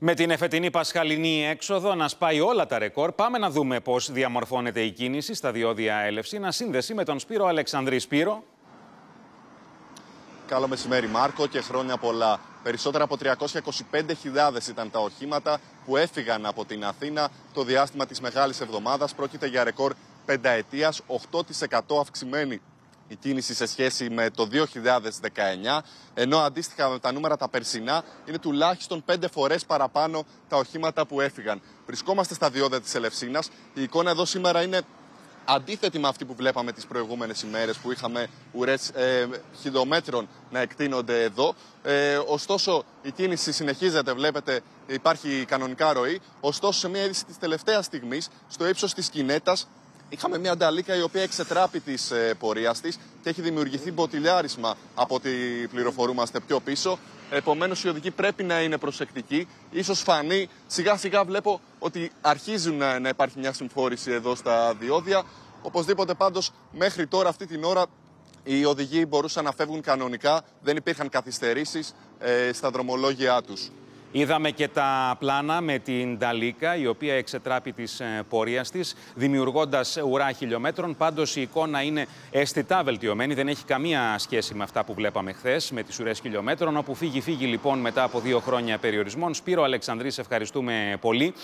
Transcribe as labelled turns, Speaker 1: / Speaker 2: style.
Speaker 1: Με την εφετινή πασχαλινή έξοδο να σπάει όλα τα ρεκόρ, πάμε να δούμε πώς διαμορφώνεται η κίνηση στα διόδια έλευση. Να σύνδεση με τον Σπύρο Αλεξανδρή Σπύρο.
Speaker 2: Καλό μεσημέρι Μάρκο και χρόνια πολλά. Περισσότερα από 325.000 ήταν τα οχήματα που έφυγαν από την Αθήνα το διάστημα της Μεγάλης Εβδομάδας. Πρόκειται για ρεκόρ πενταετίας, 8% αυξημένη η κίνηση σε σχέση με το 2019, ενώ αντίστοιχα με τα νούμερα τα περσινά είναι τουλάχιστον πέντε φορές παραπάνω τα οχήματα που έφυγαν. Βρισκόμαστε στα διόδια της Ελευσίνας. Η εικόνα εδώ σήμερα είναι αντίθετη με αυτή που βλέπαμε τις προηγούμενες ημέρες που είχαμε ουρές ε, χιλιόμετρων να εκτείνονται εδώ. Ε, ωστόσο η κίνηση συνεχίζεται, βλέπετε υπάρχει κανονικά ροή. Ωστόσο σε μια είδηση της τελευταίας στιγμής στο ύψος της Κινέτας Είχαμε μια ανταλίκα η οποία εξετράπει της ε, πορείας της και έχει δημιουργηθεί μποτιλιάρισμα από ό,τι πληροφορούμαστε πιο πίσω. Επομένως, οι οδηγοί πρέπει να είναι προσεκτικοί. σω φανεί, σιγά σιγά βλέπω ότι αρχίζουν να, να υπάρχει μια συμφόρηση εδώ στα διόδια. Οπωσδήποτε πάντως μέχρι τώρα, αυτή την ώρα, οι οδηγοί μπορούσαν να φεύγουν κανονικά. Δεν υπήρχαν καθυστερήσεις ε, στα δρομολόγια τους.
Speaker 1: Είδαμε και τα πλάνα με την Νταλίκα, η οποία εξετράπει τη ε, πορεία της, δημιουργώντας ουρά χιλιόμετρων. Πάντως η εικόνα είναι αισθητά βελτιωμένη, δεν έχει καμία σχέση με αυτά που βλέπαμε χθες, με τις ουρές χιλιόμετρων. Όπου φύγει, φύγει λοιπόν μετά από δύο χρόνια περιορισμών. Σπύρο Αλεξανδρής, ευχαριστούμε πολύ.